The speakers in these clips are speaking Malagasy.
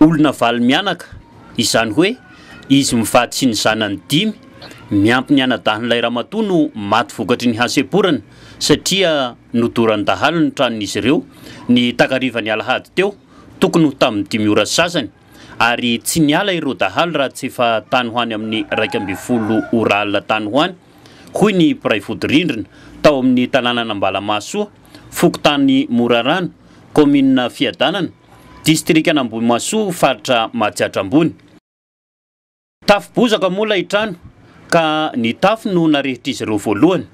Olona valo mianaka, izany hoe izy mivady sy ny zanany dimy miampy ny anadahin'ilay ramatoa no maty vokatry ny hasemporana satria nodoran'ny dahalo ny tranon'izy ireo ny takarivan'ny alahady teo, tokony ho tamin'ny dimy ora sy sasany, ary tsy niala ireo dahalo raha tsy efa tany ho any amin'ny iraika ambin'ny folo ora alina tany ho any. hoy ny mpiray vodirindrina tao amin'ny tanànan'Ambalamahasoa, fokontany Morarano, kaominina Fiadanana, distrikan'Ambohimahasoa, faritra Matsiatra Ambony. Tafo bozaka moa ilay trano ka ny tafo no narihitr'izy ireo voalohany.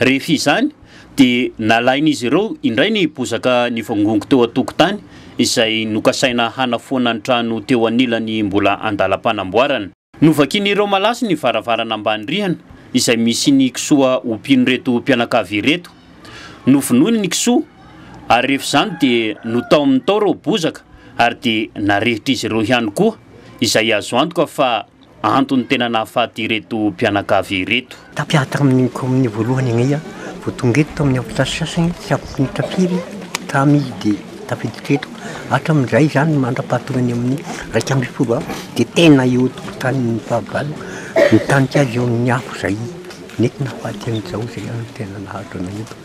Rehefa izany dia nalain'izy ireo indray ny bozaka nivangongo teo an-tokotany izay nokasaina hanafoana ny trano teo anilany mbola an-dalam-panamboarana. Novakin'ireo malaso ny varavarana ambany rihana izay misy ny kisoa ompian'ireto mpianakavy ireto. Novonoiny ny kisoa ary rehefa izany dia notaominy tao ireo bozaka ary dia narehitr'izy ireo ihany koa izay azo antoka fa antony tena nahafaty ireto mpianakavy ireto. Tapiaha tamin'ny kaominina voalohany ange aho vao tonga eto tamin'ny aotra sasany tsy afaka niditra firy tamy izy dia tafiditra eto. Hatramin'izay izany mandra-pahatonga ny amin'ny iraika ambin'ny folo aho dia tena eo an-tokotaniny ny fahavaloko nitanika azy eo amin'ny afo izay nety nahafaty an'izao izay no tena nahazo anay eto.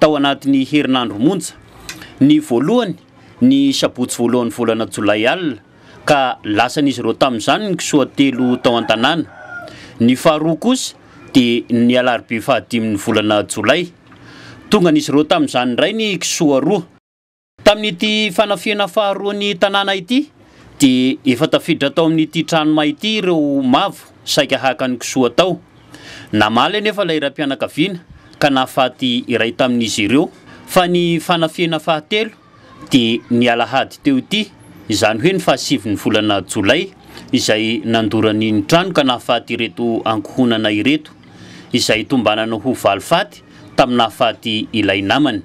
Tao anatin'ny herinandro monja, ny voalohany, ny sabotsy voalohan'ny volana jolay alina, ka lasan'izy ireo tamin'izany ny kisoa telo tao an-tanàna. Ny faharoa kosa dia ny alarobia fahadimin'ny volana jolay. Tongan'izy ireo tamin'izany indray ny kisoa roa. Tamin'ity fanafihana faharoa ny tanàna ity dia efa tafiditra tao amin'ity tranoma ity ireo mavo saika haka ny kisoa tao. Namaly anefa ilay raim-pianakaviana ka nahafaty iray tamin'izy ireo. Fa ny fanafihana fahatelo dia ny alahady teo ity, izany hoe ny fahasivin'ny volana jolay, izay nandorany ny trano ka nahafaty ireto ankohonana ireto, izay tombanana ho valifaty tamin'ny nahafaty ilay namany.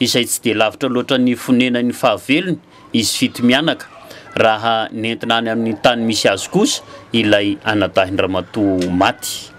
izay tsy dia lavitra loatra ny fonenany fahavelony izy fito mianaka, raha nentina any amin'ny tany misy azy kosa ilay anadahin-dramatoa maty.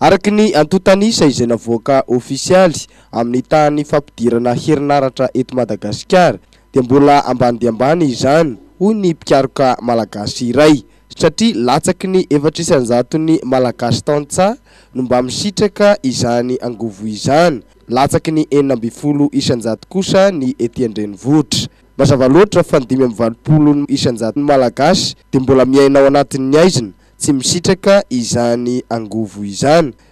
Araka ny antontan'isa izay navoaka ofisialy amin'ny tahan'ny fampidirana herinaratra eto Madagasikara dia mbola ambany dia ambany izany, hoy ny mpikaroka malagasy iray. satria latsaky ny efatra isan-jaton'ny Malagasy tantsaha no mba misitraka izany angovo izany, latsaky ny enina ambin'ny folo isan-jato kosa ny ety an-drenivohitra. Mazava loatra fa ny dimy amby valopolo isan-jaton'ny Malagasy dia mbola miaina ao anatin'ny haizina, tsy misitraka izany angovo izany.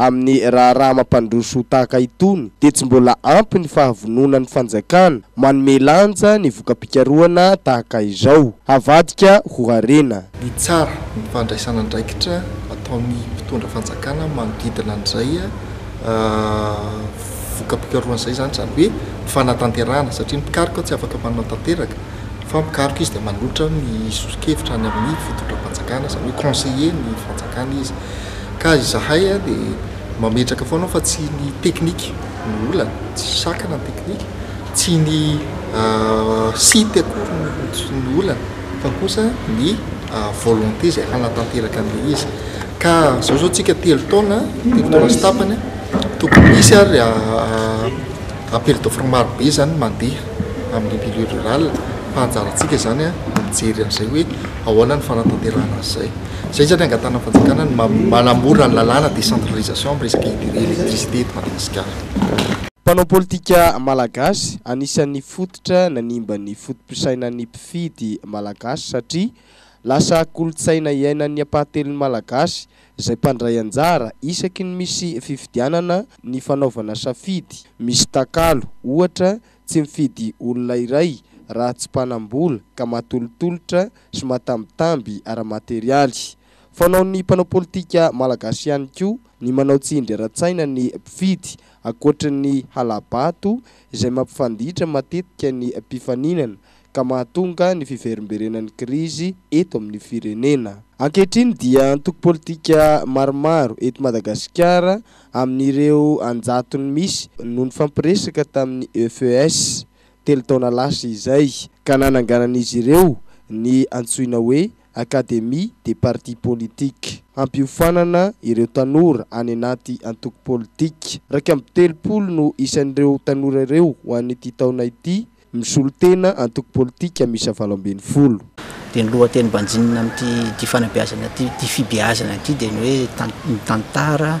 Amin'ny raharaha mampandroso tahaka itony dia tsy mbola ampy ny fahavononan'ny fanjakana manome lanja ny voka-pikarohana tahaka izao. Havadika ho harena. Ny tsara, ny fandraisana andraikitra ataon'ny mpitondra fanjakana manodidina an'izay voka-pikarohana izay izany, izany hoe ny fanatanterahana, satria ny mpikaroka tsy afaka manao tanteraka fa mpikaroka izy dia manolotra ny soso-kevitra any amin'ny fitondram-panjakana, izany hoe conseiller ny fanjakana izy. Ka izahay dia mametraka foana fa tsy ny teknika no olana, tsy sakana ny teknika, tsy ny site akory no olana fa kosa ny volonté izay hanatanteraka an'ilay izy. Ka izao izao tsika telo taona, telo taona sy tapany, tokony hisy ary appel d'offre maro be izany mandeha amin'ny milieu rural fa anjarantsika izany mijery an'izay hoe ahoana ny fanatanterahana an'izay. Izay izany angatahana fanjakana ny manamora ny lalàna décentralisation amin'ny resaka électricité eto Madagasikara. Mpanao politika malagasy anisan'ny fototra nanimba ny foto-pisainan'ny mpifidy malagasy satria lasa kolontsaina iainan'ny ampahatelon'ny malagasy izay mpandray anjara isaky ny misy fifidianana ny fanaovana safidy misy takalo ohatra tsy mifidy olona iray raha tsy mpanam-bola ka matolotolotra sy matambitamby ara-materialy. Fanaon'ny mpanao politika malagasy ihany koa ny manao tsindry ara-tsaina ny mpifidy, ankoatry ny hala-bato izay mampifanditra matetika ny mpifaninana ka mahatonga ny fiverimberenan'ny krizy eto amin'ny firenena. Ankehitriny dia antoko politika maromaro eto Madagasikara amin'ireo an-jatony misy no nifampiresaka tamin'ny EFES. telo taona lasa izay, ka nananganan'izy ireo ny antsoina hoe Académie des partis politiques, hampiofanana ireo tanora any anaty antoko politika. Iraika amby telopolo no isan'ireo tanora ireo ho an'ity taona ity, misolo tena antoko politika miisa valo ambin'ny folo. Dia ny lohateny banjinina amin'ity dihy fanabeazana ity, dihy fibeazana ity dia ny hoe, Ny tantara,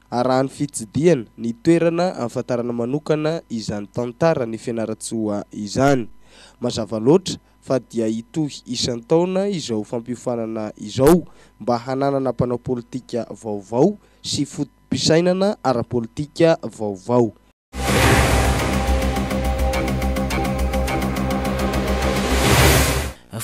Arahan'ny fitsidihana ny toerana hahafantarana manokana izany tantara ny Fianarantsoa izany. Mazava loatra fa dia hitohy isan-taona izao fampiofanana izao mba hananana mpanao politika vaovao sy foto-pisainana ara-politika vaovao.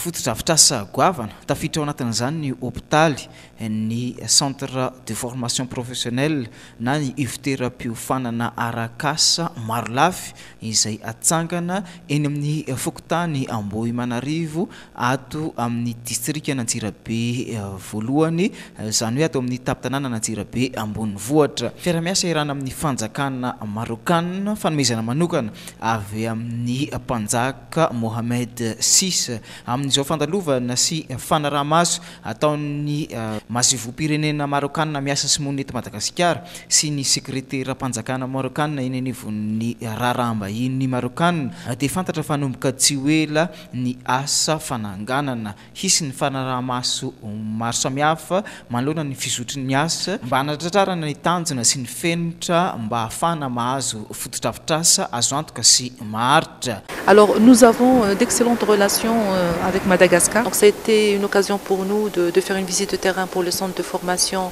fotodrafitrasa goavana. Tafiditra ao anatin'izany ny hopitaly, ny centre de formation professionnelle na ny ivoteram-piofanana arak'asa marolafy izay atsangana eny amin'ny fokontany Ambohimanarivo ato amin'ny distrikan'Antsirabe voalohany, izany hoe ato amin'ny tampon-tanànan'Antsirabe ambonivohitra. Fiaraha-miasa iarahana amin'ny fanjakana Marôkana, fanomezana manokana avy amin'ny mpanjaka Mohamed vi amin'izao fandalovana sy fanaraha-maso ataon'ny Masoivohom-pirenena Marôkana miasa sy monina eto Madagasikara sy ny Sekreteram-panjakana Marôkana eny anivon'ny raharaham-bahiny Marôkana dia fantatra fanomboka tsy ho ela ny asa fananganana hisy ny fanaraha-maso maro samihafa manoloana ny fizotry ny asa mba hanatratrarana ny tanjona sy ny fenitra mba hahafahana mahazo fotodrafitrasa azo antoka sy maharitra. Alors nous avons d'excellentes relations avec Madagascar donc ça a été une occasion pour nous de de faire une visite de terrain pour le centre de formation